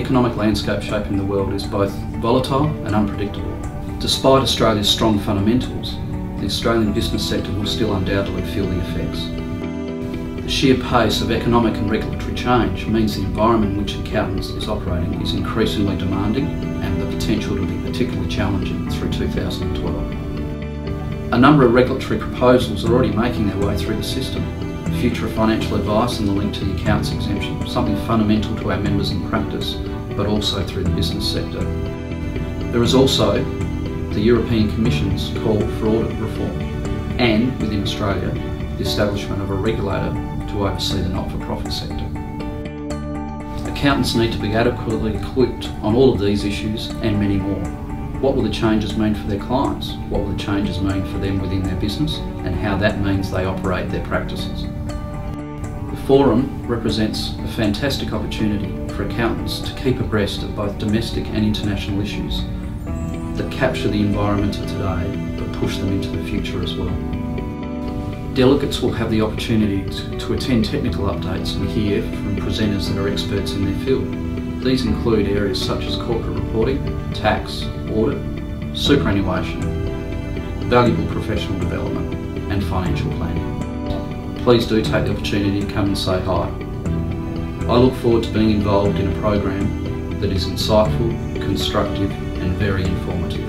economic landscape shaping the world is both volatile and unpredictable. Despite Australia's strong fundamentals, the Australian business sector will still undoubtedly feel the effects. The sheer pace of economic and regulatory change means the environment in which accountants is operating is increasingly demanding and the potential to be particularly challenging through 2012. A number of regulatory proposals are already making their way through the system. Future financial advice and the link to the accounts exemption, something fundamental to our members in practice, but also through the business sector. There is also the European Commission's call for audit reform, and within Australia, the establishment of a regulator to oversee the not-for-profit sector. Accountants need to be adequately equipped on all of these issues and many more. What will the changes mean for their clients? What will the changes mean for them within their business? And how that means they operate their practices. The Forum represents a fantastic opportunity for accountants to keep abreast of both domestic and international issues that capture the environment of today but push them into the future as well. Delegates will have the opportunity to, attend technical updates and hear from presenters that are experts in their field. These include areas such as corporate reporting, tax, audit, superannuation, valuable professional development and financial planning. Please do take the opportunity to come and say hi. I look forward to being involved in a program that is insightful, constructive and very informative.